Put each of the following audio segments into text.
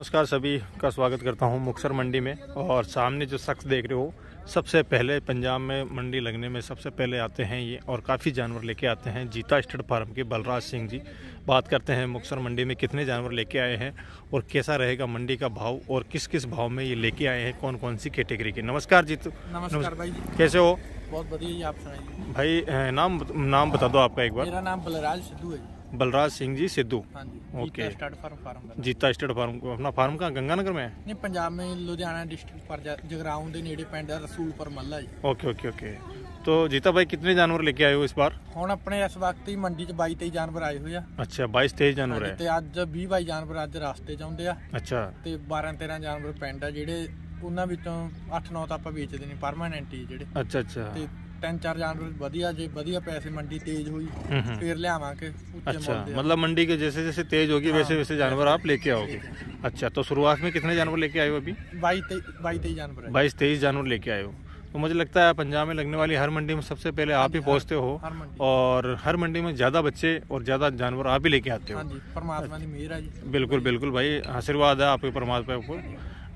नमस्कार सभी का स्वागत करता हूँ मुक्सर मंडी में और सामने जो शख्स देख रहे हो सबसे पहले पंजाब में मंडी लगने में सबसे पहले आते हैं ये और काफ़ी जानवर लेके आते हैं। जीता स्टेट फार्म के बलराज सिंह जी। बात करते हैं मुक्सर मंडी में कितने जानवर लेके आए हैं और कैसा रहेगा मंडी का भाव और किस किस भाव में ये लेके आए हैं कौन कौन सी कैटेगरी के? नमस्कार जीतू। नमस्कार भाई। कैसे हो? बहुत बढ़िया आप सुनाइए। भाई नाम नाम बता दो आपका एक बार। मेरा नाम बलराज सिद्धू है बलराज सिंह जी सिद्धू हाँ जी okay. Jeeta start farm farm का जीता स्टेट फार्म को अपना फार्म कहाँ गंगानगर में है नहीं पंजाब में लुधियाना डिस्ट्रिक्ट पर जा- जगराऊं ਦੇ ਨੇੜੇ ਪਿੰਡ ਹੈ ਰਸੂਲਪੁਰ ਮੱਲਾ ਜੀ ओके ओके ओके तो जीता भाई कितने जानवर लेके आए हो इस बार ਹੁਣ ਆਪਣੇ ਇਸ ਵਕਤ ਹੀ ਮੰਡੀ 'ਚ 22 23 ਜਾਨਵਰ ਆਏ ਹੋਏ ਆ अच्छा बाईस तेईस जानवर है ਤੇ ਅੱਜ 20 22 ਜਾਨਵਰ ਅੱਜ ਰਸਤੇ 'ਚ ਆਉਂਦੇ ਆ अच्छा ਤੇ 12 13 ਜਾਨਵਰ ਪਿੰਡ ਆ ਜਿਹੜੇ ਉਹਨਾਂ ਵਿੱਚੋਂ 8 9 ਤਾਂ ਆਪਾਂ ਵੇਚਦੇ ਨਹੀਂ ਪਰਮਾਨੈਂਟ ਹੀ ਜਿਹੜੇ अच्छा अच्छा ਤੇ ਤਿੰਨ ਚਾਰ ਜਾਨਵਰ ਵਧੀਆ ਜੇ ਵਧੀਆ ਪੈਸੇ ਮੰਡੀ ਤੇਜ਼ ਹੋਈ हम्म, हम्म। ਫੇਰ ਲਿਆਵਾਂਗੇ ਉੱਚੇ अच्छा ਮੁੱਲ ਦੇ मतलब मंडी के जैसे जैसे तेज होगी वैसे वैसे जानवर आप लेके आओगे अच्छा तो शुरुआत में कितने जानवर लेके आए हो अभी 22 23 22 23 ਜਾਨਵਰ ਹੈ बाईस तेईस जानवर लेके आए हो तो मुझे लगता है पंजाब में लगने वाली हर मंडी में सबसे पहले आप ही पहुंचते हो ਹਰ ਮੰਡੀ और हर मंडी में ज़्यादा बच्चे और ज़्यादा जानवर आप ही लेके आते हो ਹਾਂਜੀ ਪਰਮਾਤਮਾ ਦੀ ਮਿਹਰ ਹੈ ਜੀ बिल्कुल बिल्कुल भाई आशीर्वाद है आपके परमात्मा को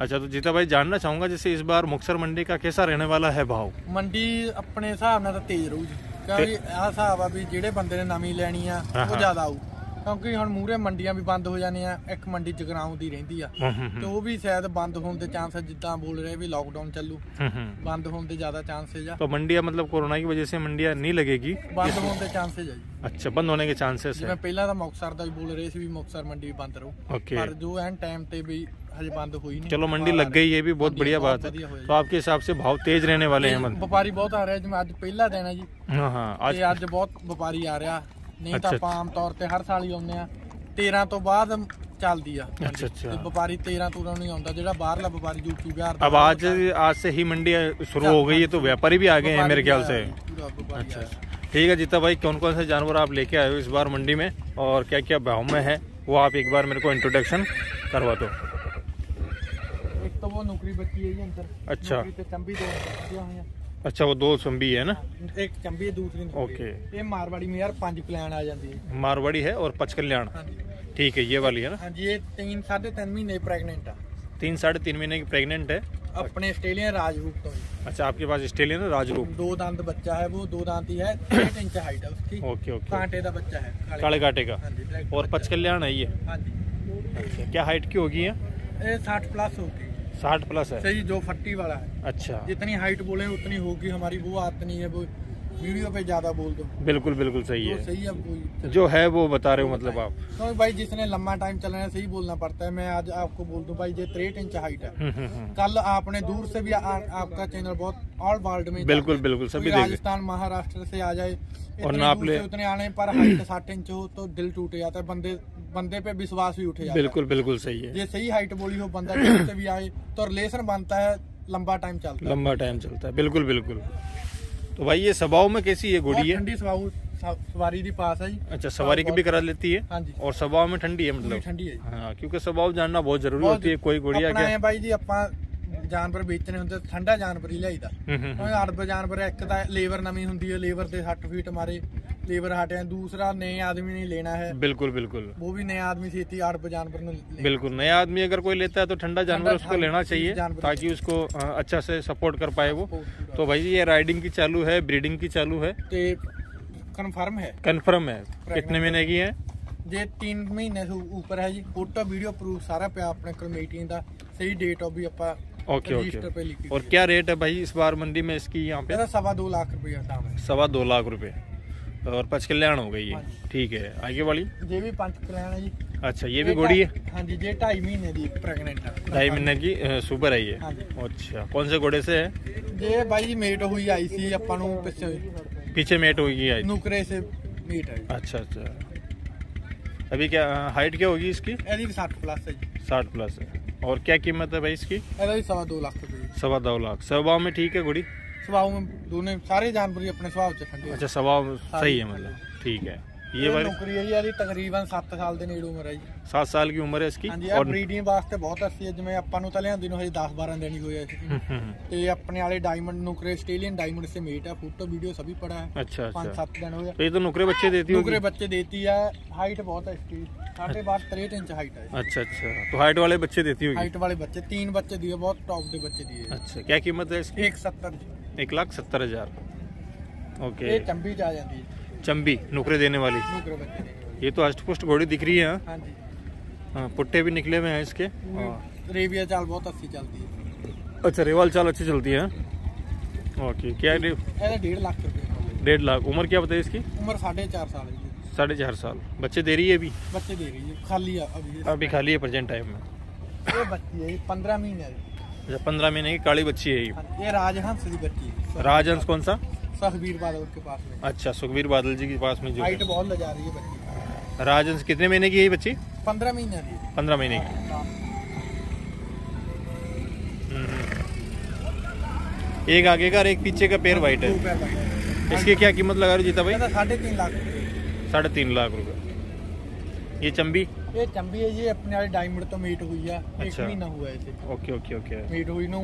अच्छा तो जीता भाई जानना चाहूंगा जैसे इस बार मुक्सर मंडी का कैसा रहने वाला है भाव ਮੰਡੀ ਆਪਣੇ ਹਿਸਾਬ ਨਾਲ ਤਾਂ ਤੇਜ਼ ਰਹੂ ਜੀ ਕਿਉਂਕਿ ਆਹ ਹਿਸਾਬ ਆ ਵੀ ਜਿਹੜੇ ਬੰਦੇ ਨੇ ਨਵੀਂ ਲੈਣੀ ਆ ਹਾਂ, ਉਹ ਹਾਂ। ਜ਼ਿਆਦਾ ਆਊ ਕਿਉਂਕਿ ਹੁਣ ਮੂਰੇ ਮੰਡੀਆਂ ਵੀ ਬੰਦ ਹੋ ਜਾਣੀਆਂ ਇੱਕ ਮੰਡੀ ਜਗਰਾਉਂ ਦੀ ਰਹਿੰਦੀ ਆ हम्म, हम्म, ਤੇ ਉਹ ਵੀ ਸ਼ਾਇਦ ਬੰਦ ਹੋਣ ਦੇ ਚਾਂਸ ਜਿੱਦਾਂ ਬੋਲ ਰਹੇ ਵੀ ਲੋਕਡਾਊਨ ਚੱਲੂ हम्म, हम्म। ਬੰਦ ਹੋਣ ਦੇ ਜ਼ਿਆਦਾ ਚਾਂਸੇਜ ਆ तो मंडिया मतलब कोरोना की वजह से मंडिया नहीं लगेगी ਬੰਦ ਹੋਣ ਦੇ ਚਾਂਸੇਜ ਆ ਜੀ अच्छा बंद होने के चांसेस ਜਿਵੇਂ है ਪਹਿਲਾਂ ਤਾਂ ਮੁਕਤਸਰ ਦਾ ਵੀ ਬੋਲ ਰਹੇ ਸੀ ਵੀ ਮੁਕਤਸਰ ਮੰਡੀ ਵੀ ਬੰਦ ਰਹੂ ओके ਪਰ ਜੋ ਐਨ ਟਾਈਮ ਤੇ ਵੀ ਹਜੇ ਬੰਦ ਹੋਈ ਨਹੀਂ चलो मंडी लग गई ये भी बहुत हाँ जी, बढ़िया बहुत बात है बढ़िया हुआ तो आपके हिसाब से भाव तेज रहने वाले हैं मतलब ਵਪਾਰੀ ਬਹੁਤ ਆ ਰਿਹਾ ਜਿਵੇਂ ਅੱਜ ਪਹਿਲਾ ਦਿਨ ਹੈ ਜੀ हाँ हाँ आज ਤੇ ਅੱਜ ਬਹੁਤ ਵਪਾਰੀ ਆ ਰਿਹਾ ਨਹੀਂ ਤਾਂ ਅੱਛਾ, ਆਪਾਂ ਆਮ ਤੌਰ ਤੇ ਹਰ ਸਾਲ ਹੀ ਆਉਂਦੇ ਆ 13 ਤੋਂ ਬਾਅਦ ਚੱਲਦੀ ਆ ਮੰਡੀ। ਅੱਛਾ, ਅੱਛਾ। ਤੇ ਵਪਾਰੀ 13 ਤੋਂ ਨਹੀਂ ਆਉਂਦਾ ਜਿਹੜਾ ਬਾਹਰਲਾ ਵਪਾਰੀ ਯੂਪੀ ਬਿਹਾਰ अब आज आज से ही मंडी शुरू हो गई है तो व्यापारी भी आ गए हैं मेरे ख्याल से अच्छा अच्छा ठीक है जीता भाई कौन कौन से जानवर आप लेके आए हो इस बार मंडी में और क्या क्या भाव में है वो आप एक बार मेरे को इंट्रोडक्शन करवा दो ਇੱਕ ਤਾਂ ਉਹ ਨੌਕਰੀ ਬੱਚੀ ਹੈ ਜੀ ਅੰਦਰ ਅੱਛਾ। ਨੌਕਰੀ ਤੇ ਚੰਬੀ ਦੋ ਬੱਚੀਆਂ ਹੋਈਆਂ अच्छा वो दो संबी है ना ਇੱਕ ਚੰਬੀ ਹੈ ਦੂਸਰੀ ਨੌਕਰੀ ओके ਇਹ ਮਾਰਵਾੜੀ ਮੇਰ ਪੰਜ ਪਲਾਨ ਆ ਜਾਂਦੀ ਹੈ मारवाड़ी है और पचकल्याण ਹਾਂਜੀ ठीक है ये वाली है ना ਹਾਂਜੀ ਇਹ 3 3.5 ਮਹੀਨੇ ਪ੍ਰੈਗਨੈਂਟ ਆ तीन साढ़े तीन महीने की प्रेग्नेंट है ਆਪਣੇ ਆਸਟ੍ਰੇਲੀਅਨ ਰਾਜਰੂਪ ਤੋਂ ਜੀ। अच्छा आपके पास ऑस्ट्रेलियन है राजरूप दो दांत बच्चा है वो दो दांती है डेढ़ इंच हाइट है उसकी ओके ओके कांटे का बच्चा है काले काटे का हाँ जी direct और बच्चा पचकल्याण है ये है। हाँ जी अच्छा क्या हाइट की होगी ये ये साठ प्लस होगी साठ प्लस है? सही जो फट्टी वाला है। अच्छा। जितनी हाइट बोले उतनी होगी हमारी वो आदत नहीं है वो वीडियो पे ज़्यादा बोल दो। बिल्कुल बिल्कुल सही है। सही है जो है वो बता रहे हो मतलब आप। तो भाई जिसने लंबा टाइम चलना है सही बोलना पड़ता है। मैं आज आपको बोल दूँ भाई ये तिरठ इंच हाइट है। हम्म, हम्म, हम्म। कल आपने दूर से भी आ, आपका चैनल बहुत ऑल वर्ल्ड में बिल्कुल बिल्कुल सभी राजस्थान महाराष्ट्र से आ जाए और नाप ले उतने आने पर हाइट साठ इंच हो तो दिल टूट जाता है बंदे बंदे पे विश्वास भी उठे बिल्कुल बिल्कुल सही है। ये सही हाइट बोली हो बंदा से भी आए तो रिलेशन बनता है लंबा टाइम चलता है। लंबा टाइम चलता है बिल्कुल बिल्कुल। तो भाई ये सभाओं में कैसी है घोड़ी है ठंडी सभाओं सवारी भी पास है अच्छा सवारी की भी करा लेती है? हाँ जी। और सभाओं में ठंडी है मतलब? ठंडी है हाँ क्योंकि सभाव जानना बहुत ज़रूरी होती है कोई घोड़िया क्या भाई जी अपना ਜਾਨਵਰ ਵੇਚਣੇ ਹੁੰਦੇ ਠੰਡਾ ਜਾਨਵਰ ਹੀ ਲਿਆਈਦਾ हम्म, हम्म, ਕਿਉਂਕਿ ਅਰਬ ਜਾਨਵਰ ਹੈ, ਇੱਕ ਤਾਂ ਲੇਬਰ ਨਵੀਂ ਹੁੰਦੀ ਹੈ ਲੇਬਰ ਦੇ 60 ਫੀਟ ਮਾਰੇ ਲੇਬਰ ਹਟਿਆ ਦੂਸਰਾ नए आदमी नहीं लेना है बिल्कुल बिल्कुल वो भी नया आदमी छेती अरब जानवर ने ले- बिल्कुल नया आदमी अगर कोई लेता है तो ठंडा जानवर उसको हाँ, लेना चाहिए जानवर ताकि उसको अ, अच्छा से सपोर्ट कर पाए वो पूरा। तो भाई ये राइडिंग की चालू है ब्रीडिंग की चालू है ਤੇ ਕਨਫਰਮ ਹੈ कंफर्म है कितने महीने की है ਜੇ 3 ਮਹੀਨੇ ਤੋਂ ਉੱਪਰ ਹੈ ਜੀ ਫੋਟੋ ਵੀਡੀਓ ਪ੍ਰੂਫ ਸਾਰਾ ਪਿਆ ਆਪਣੇ ਕੋਲ ਮੀਟਿੰਗ ਦਾ ਸਹੀ ਡੇਟ ਉਹ ਵੀ ਆਪਾਂ ओके ओके। और क्या रेट है भाई इस बार मंडी में इसकी यहाँ पे? सवा दो लाख रुपये सवा दो लाख रुपए। और पंच कल्याण हो गई है। हाँ ठीक है। आगे वाली? ये भी पंच कल्याण है जी। अच्छा ये भी घोड़ी है? हाँ जी ये ढाई महीने की प्रेगनेंट है। ढाई महीने की सुपर आई है हाँ अच्छा कौन से घोड़े से है? ये भाई मेट हुई आई सी अपन पीछे पीछे मेट हुई आई नुकरे से मेट है। अच्छा अच्छा। अभी क्या हाइट क्या होगी इसकी? साठ प्लस है साठ प्लस है। और क्या कीमत है भाई इसकी? सवा दो लाख सवा दो लाख। स्वभाव में ठीक है घुड़ी स्वभाव में दोनों सारे जानवर अपने स्वभाव अच्छा स्वभाव सही है मतलब। ठीक है। ये वाली ਨੌਕਰੀ ਹੈ ਜੀ ਇਹਦੀ ਤਕਰੀਬਨ 7 ਸਾਲ ਦੇ ਨੇੜੇ ਉਮਰ ਹੈ ਜੀ सात साल की उम्र है इसकी ਹਾਂਜੀ ਇਹ और ਬਰੀਡਿੰਗ ਵਾਸਤੇ ਬਹੁਤ ਅੱਛੀ ਹੈ ਜਿਵੇਂ ਆਪਾਂ ਨੂੰ ਤਾਂ ਲਿਆਂਦੀ ਨੂੰ ਹਜੇ 10 12 ਦਿਨ ਹੀ ਹੋਏ ਸੀ हम्म, हम्म, ਤੇ ਆਪਣੇ ਵਾਲੇ डायमंड नुकरे ऑस्ट्रेलियन डायमंड से मेट है फोटो वीडियो सभी पड़ा है अच्छा पाँच अच्छा सात दिन हुए तो ये तो नुकरे बच्चे देती होगी नुकरे बच्चे देती है हाइट बहुत है इसकी साढ़े बारह तिरठ इंच हाइट है अच्छा अच्छा तो हाइट वाले बच्चे देती होगी हाइट वाले बच्चे तीन बच्चे दिए बहुत टॉप के बच्चे दिए अच्छा क्या कीमत है इसकी एक सत्तर एक लाख सत्तर हजार ओके ये चंबी जा जाती है चंबी नौकरी देने वाली। ये तो अष्टपुष्ट घोड़ी दिख रही है हाँ।, हाँ जी। हाँ, पुट्टे भी निकले हुए हैं इसके। रेविया चाल बहुत अच्छी चलती है। अच्छा रेवाल चाल अच्छी चलती है हाँ। ओके क्या डेढ़ लाख डेढ़ लाख। उम्र क्या बताई इसकी? उम्र साढ़े चार साल साढ़े चार साल। बच्चे दे रही है अभी? बच्चे दे रही है खाली है अभी। अभी खाली है प्रेजेंट टाइम में। ये बच्ची है पंद्रह महीने अच्छा पंद्रह महीने की काली बच्ची है ये राजहंस की बच्ची है। राजहंस कौन सा? सुखबीर बादल के पास में। अच्छा सुखबीर बादल जी के पास में जो हाइट बहुत लगा रही है बच्ची राजन कितने महीने की है बच्ची? पंद्रह महीने की। पंद्रह महीने की। हाँ। हम्म। एक आगे का और एक पीछे का पेड़ वाइट है। इसकी क्या कीमत लगा रही जीता भाई? साढ़े तीन लाख साढ़े तीन लाख रुपए। ये चंबी? ये चंबी है ये अपने वाले डायमंड तो मीट हुई है। अच्छा। एक महीना हुआ है इसे। Okay okay okay. मीट हुई नो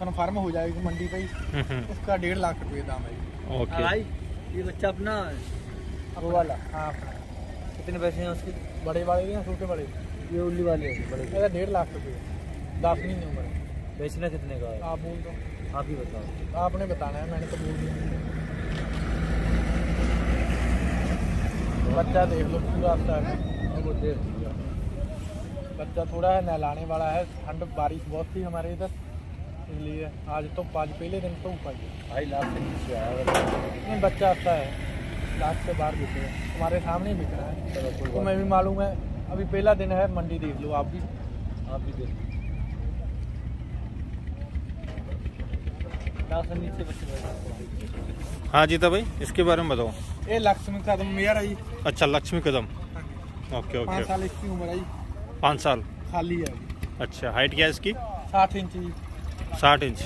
कन्फर्म हो जाएगी मंडी पे हम्म, हम्म। उसका डेढ़ लाख रुपए दाम है। ओके हाँ भाई ये बच्चा अपना वो वाला हाँ, हाँ कितने पैसे हैं उसके? बड़े वाले भी हैं छोटे बड़े ये उल्ली वाले हैं बड़े। मेरा डेढ़ लाख रुपये दस महीने उम्र बेचना कितने का है? आप बोल दो। आप ही बताओ। आपने बताना है मैंने तो बोल दिया। बच्चा देख लो पूरा सर हाँ, वो देख बच्चा थोड़ा है नहलाने वाला है। ठंड बारिश बहुत थी हमारे इधर। इसलिए आज तो आज पहले दिन तो ऊपर गया। ढाई लाख से नीचे आया नहीं बच्चा अच्छा है। लाख से बाहर बिक रहा है। हमारे सामने बिक रहा है। तो मैं भी मालूम है अभी पहला दिन है मंडी देख लो आप भी। आप भी देख लाख से नीचे बच्चे हाँ। जीता भाई इसके बारे में बताओ। ये लक्ष्मी कदम मेयर है अच्छा लक्ष्मी कदम। Okay okay. पाँच साल इसकी उम्र है जी पाँच साल। खाली है। अच्छा हाइट क्या है इसकी? साठ इंच। जी साठ इंच।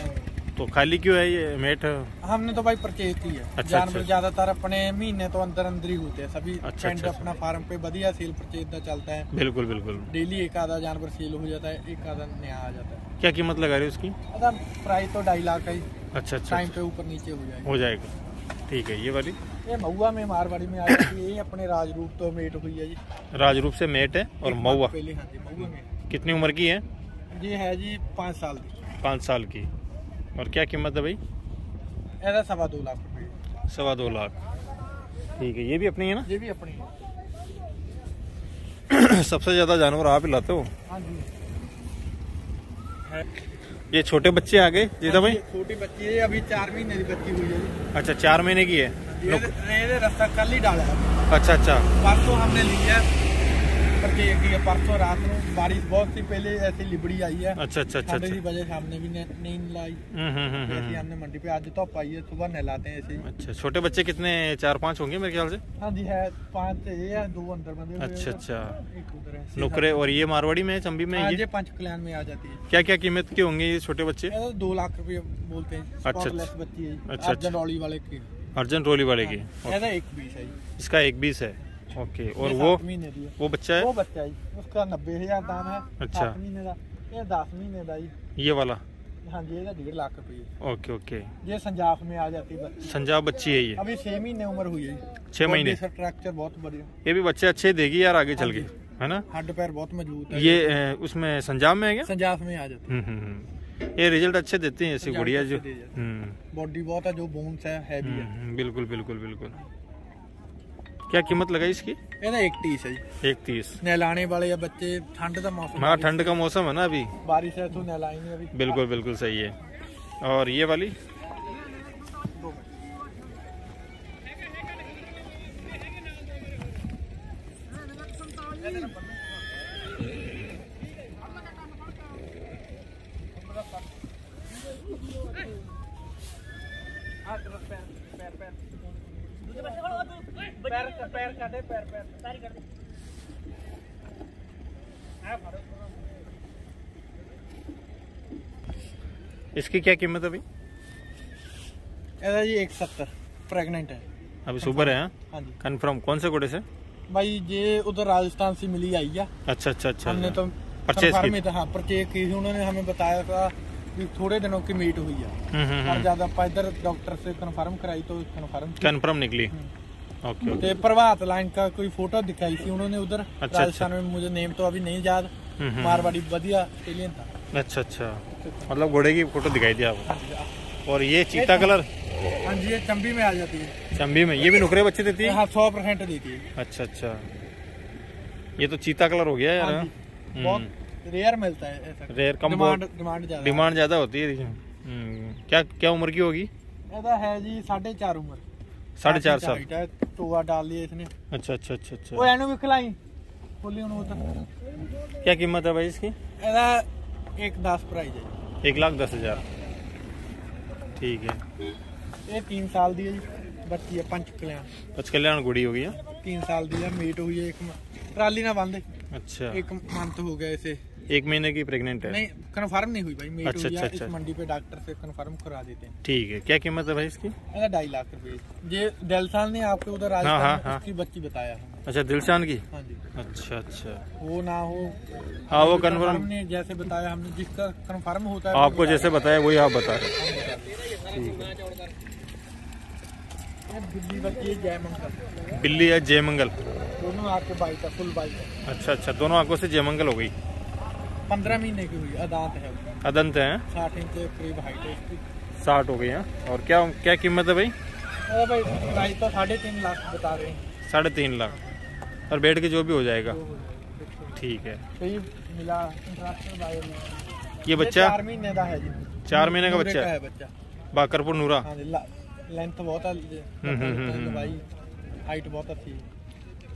तो खाली क्यों है ये मेट? हमने तो भाई परचेज की है। अच्छा, जानवर अच्छा। ज़्यादातर अपने महीने तो अंदर अंदर ही होते हैं। सभी अच्छा, पिंड अच्छा, अपना फार्म पे बढ़िया सेल परचेज का चलता है। बिल्कुल बिल्कुल। डेली एक आधा जानवर सेल हो जाता है एक आधा नया आ जाता है। क्या कीमत लगा रही है उसकी? प्राइस तो ढाई लाख है। अच्छा अच्छा टाइम पे ऊपर नीचे हो जाएगा। हो जाएगा। ठीक है ये वाली? ये महुआ में मारवाड़ी में आई थी ये अपने राजरूप तो मेट हुई है जी। राजरूप से मेट है और हाँ महुआ में। कितनी उम्र की है? ये है जी पाँच साल की। पाँच साल की। और क्या कीमत है भाई? ऐसा सवा दो लाख रुपए। सवा दो लाख। ठीक है ये भी अपनी है ना? ये भी अपनी है। सबसे ज़्यादा जानवर आप ही लाते हो? हाँ जी। ये छोटे बच्चे आ गए? जीता भाई? छोटी बच्ची है अभी चार महीने की बच्ची हुई है अच्छा चार महीने की है? ये ये रास्ता कल ही डाला है। अच्छा अच्छा। परसों हमने लिया। परचेज किया परसों रात में बारिश बहुत थी पहले ऐसी लिबड़ी आई है अच्छा अच्छा अच्छा ठंड की वजह से हमने भी ने- नींद लाई हम्म, हम्म, हम्म, ऐसी। हमने मंडी पे आज तो पाई है सुबह नहलाते हैं ऐसे अच्छा छोटे बच्चे कितने चार पाँच होंगे मेरे ख्याल से हाँ जी है पाँच ये है दो अंदर हुए अच्छा अच्छा एक उधर नुकरे और ये मारवाड़ी में चंबी में ये पंच कल्याण में आ जाती है क्या क्या कीमत के होंगे ये छोटे बच्चे दो लाख रुपए बोलते हैं अच्छा। बच्ची है अच्छा, अर्जन रॉली वाले की अर्जन ट्रोली वाले की एक बीस इसका एक बीस है ओके और वो सात महीने है। वो बच्चा वो है बच्चा है उसका नब्बे हज़ार दाम है। अच्छा। महीने का ये दस महीने का ये वाला? हाँ जी ये डेढ़ लाख रुपये ओके ओके ये संजाफ में आ जाती है बच्ची। संजाब बच्ची है ये? अभी छह महीने उम्र हुई है छह महीने? स्ट्रक्चर बहुत बढ़िया। ये भी बच्चे अच्छे देगी यार आगे चल हाँ के है ना? हड्ड पैर बहुत मज़बूत है। ये उसमें संजाब में है क्या? संजाफ में आ जाती हम्म, हम्म, हम्म। ये रिज़ल्ट अच्छे देते हैं ऐसी गुड़िया जो है। बॉडी बहुत है जो बोन्स है हैवी है। हम्म, बिल्कुल बिल्कुल बिल्कुल। क्या कीमत लगाई इसकी ਇਹਦਾ 1 30 है जी एक तीस नहलाने वाले या बच्चे ठंड का मौसम हाँ ठंड का मौसम है ना अभी बारिश है तो नहलाएंगे अभी बिल्कुल बिल्कुल सही है और ये वाली हाँ, इसकी क्या कीमत अभी? जी एक सत्तर प्रेगनेंट है। अभी सुपर है हाँ? हाँ कंफर्म कौन से घोड़े से? भाई ये उधर राजस्थान से मिली आई है। अच्छा अच्छा अच्छा। हमने तो परचेज की? हाँ परचेज की थी। उन्होंने हमें बताया था कि थोड़े दिनों की मीट हुई है। हम्म, हम्म, और हम्म। ज़्यादा इधर डॉक्टर से कंफर्म कराई तो कंफर्म कंफर्म निकली। ओके तो प्रभात लाइन का कोई फ़ोटो दिखाई थी उन्होंने उधर अच्छा, अच्छा। राजस्थान अच्छा। में मुझे नेम तो अभी नहीं याद। हम्म, हम्म। मारवाड़ी बढ़िया एलियन था। अच्छा अच्छा। मतलब घोड़े की फ़ोटो दिखाई दी आपको? और ये चीता कलर? हाँ जी ये चंबी में आ जाती है। चंबी में? ये भी नुकरे बच्चे देती है? हाँ, सौ परसेंट देती है अच्छा अच्छा। ये तो चीता कलर हो गया यार हाँ हाँ। हम्म। बहुत रेयर मिलता है रेयर कम डिमांड डिमांड ज़्यादा। डिमांड ज़्यादा होती है क्या क्या उम्र की होगी? है जी साढ़े चार उम्र। 4.5 ਸਾਲ ਟੋਆ डाल दिया इसने अच्छा अच्छा अच्छा अच्छा वो एनो भी खिलाई खोली उन्होंने क्या कीमत है भाई इसकी ਇਹਦਾ 1.10 ਪ੍ਰਾਈਸ ਹੈ एक लाख दस हजार ठीक है ਜੀ। ਇਹ 3 ਸਾਲ ਦੀ ਹੈ ਜੀ ਬੱਚੀ ਹੈ ਪੰਜ ਕਲਿਆਂ पचकल्याण गुड़ी हो गई है 3 ਸਾਲ ਦੀ ਹੈ ਮੀਟ ਹੋਈ ਹੈ ਇੱਕ ਮ- ਟਰਾਲੀ ਨਾਲ ਬੰਦੇ अच्छा ਇੱਕ ਮੰਥ ਹੋ ਗਿਆ ਇਸੇ एक महीने की प्रेगनेंट है? नहीं कन्फर्म नहीं हुई भाई। मेट अच्छा, अच्छा, अच्छा, अच्छा, मंडी पे डॉक्टर से कन्फर्म करा देते हैं। ठीक है क्या कीमत है भाई इसकी? ढाई लाख रुपए। ये दिलशान ने आपके उधर हाँ, हाँ, हाँ, उसकी बच्ची बताया अच्छा दिलशान की? हाँ अच्छा अच्छा। वो ना हो। हाँ वो कन्फर्म ने जैसे बताया हमने जिसका कन्फर्म होता है आपको जैसे बताया वही आप बता रहे बिल्ली है। जयमंगल दोनों आपके बाइक है फुल बाइक है। अच्छा अच्छा दोनों आँखों से जयमंगल हो गई। पंद्रह महीने की हुई अदांत है अदंत है? साठ इंच करीब हाइट है इसकी साठ हो गई है। और क्या क्या कीमत है भाई? अरे भाई प्राइस तो साढ़े तीन लाख बता रहे हैं। साढ़े तीन लाख। और बैठ के जो भी हो जाएगा। ठीक है। सही मिला इंटरनेशनल बायो में। ये बच्चा? चार महीने का है जी। चार महीने का बच्चा है? बच्चा। बाकरपुर नूरा? हाँ लेंथ बहुत है हम्म, हम्म, हम्म। भाई हाइट बहुत अच्छी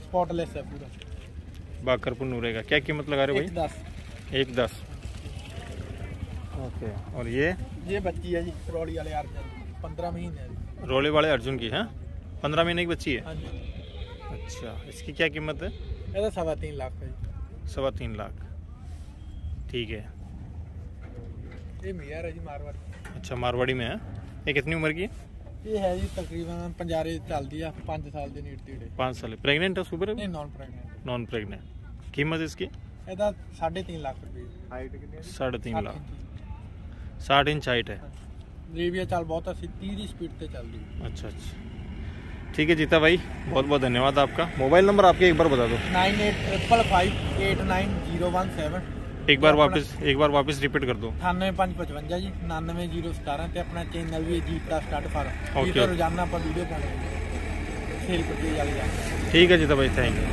स्पॉटलेस है पूरा। बाकरपुर नूरे का। क्या कीमत लगा रहे हो भाई? दस। एक दस। ओके और ये? ये बच्ची है जी रोली वाले पंद्रह महीने रोली वाले अर्जुन की है? पंद्रह महीने की बच्ची है? हाँ अच्छा इसकी क्या कीमत है? ये तो सवा तीन लाख है। सवा तीन लाख। ठीक है। ये मेयर है जी मारवाड़ी। अच्छा मारवाड़ी में है। ये कितनी उम्र की है? ये है जी तकरीबन पंजारे चल है पाँच साल के पाँच साल। प्रेगनेंट है super non pregnant non pregnant कीमत इसकी? ਇਹਦਾ 3.5 ਲੱਖ ਰੁਪਏ हाइट कितनी साढ़े तीन लाख साठ इंच हाइट है ਰੇਵੀਆ ਚੱਲ ਬਹੁਤ ਅਸੀਂ 30 ਦੀ ਸਪੀਡ ਤੇ ਚੱਲਦੀ अच्छा अच्छा ठीक है जीता भाई बहुत बहुत धन्यवाद आपका मोबाइल नंबर आपके एक बार बता दो 9855589017 एक बार वापस एक बार वापस रिपीट कर दो 98555 ਜੀ 99017 ਤੇ ਆਪਣਾ ਚੈਨਲ ਵੀ ਹੈ ਜੀਤਾ ਸਟਾਰਟ ਫਾਰਮ Okay, ਇਹ ਤਾਂ okay. ਰੋਜ਼ਾਨਾ ਆਪਾਂ ਵੀਡੀਓ ਪਾਉਂਦੇ ਹਾਂ ਸੇਲ ਪਰਚੇਜ ਵਾਲੀ ਜਾਂਦੇ ठीक है जीता भाई थैंक यू